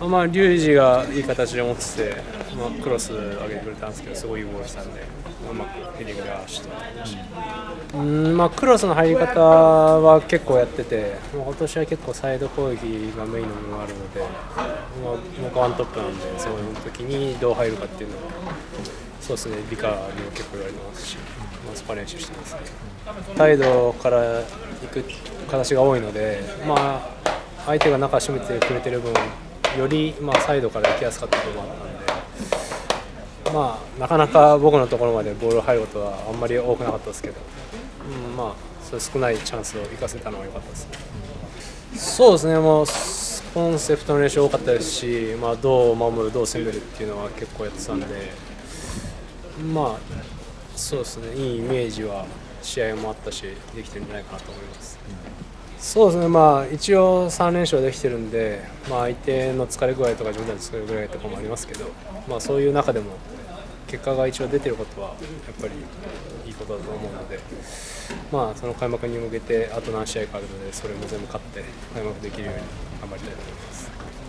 まあ、リュウジがいい形で持ってて、まあ、クロス上げてくれたんですけど、すごいいいボールしたんで、うまくヘディングで合わせてうんまあ、クロスの入り方は結構やってて、まあ、今年は結構サイド攻撃がメインの部分があるので、まあ、僕はワントップなんで、そういう時にどう入るかっていうのは、そうですね、理科にも結構言われてますし、まあ、そこは練習してますね。サイドから行く形が多いので、まあ、相手が中締めてくれてる分、より、まあ、サイドから行きやすかった部分もあったので、まあ、なかなか僕のところまでボール入ることはあんまり多くなかったですけど、うん、まあ、そういう少ないチャンスを生かせたのは良かったですね。そうですね、もうコンセプトの練習多かったですし、まあ、どう守る、どう攻めるっていうのは結構やってたんで、まあ、そうですね、いいイメージは試合もあったし、できてるんじゃないかなと思います。そうですね、まあ、一応3連勝できてるんで、まあ、相手の疲れ具合とか自分たちの疲れ具合とかもありますけど、まあ、そういう中でも結果が一応出てることはやっぱりいいことだと思うので、まあ、その開幕に向けてあと何試合かあるのでそれも全部勝って開幕できるように頑張りたいと思います。